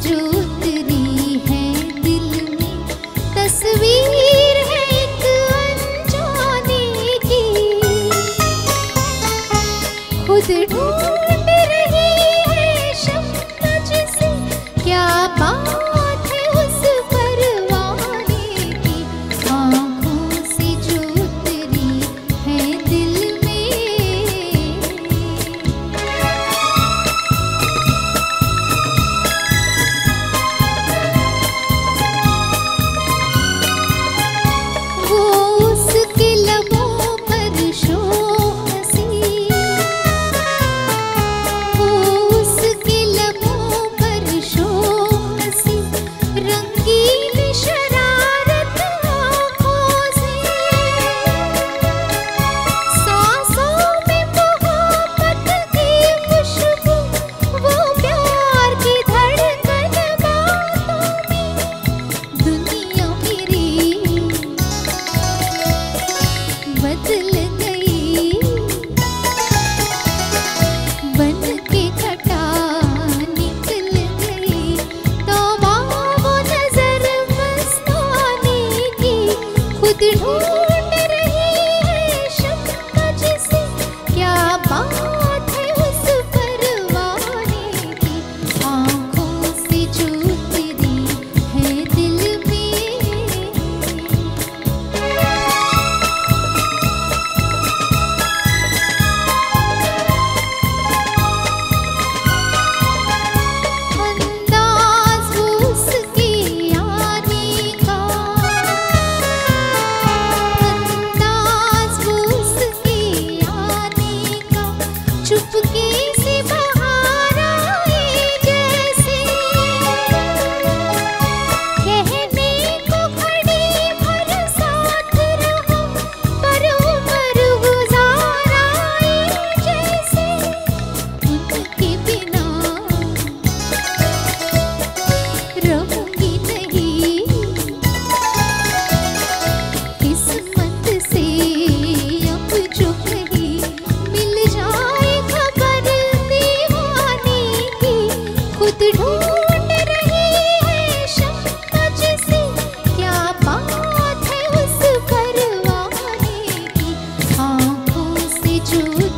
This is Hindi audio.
do खुद ढूंढ रही है शक का जिसे क्या बात चुप you.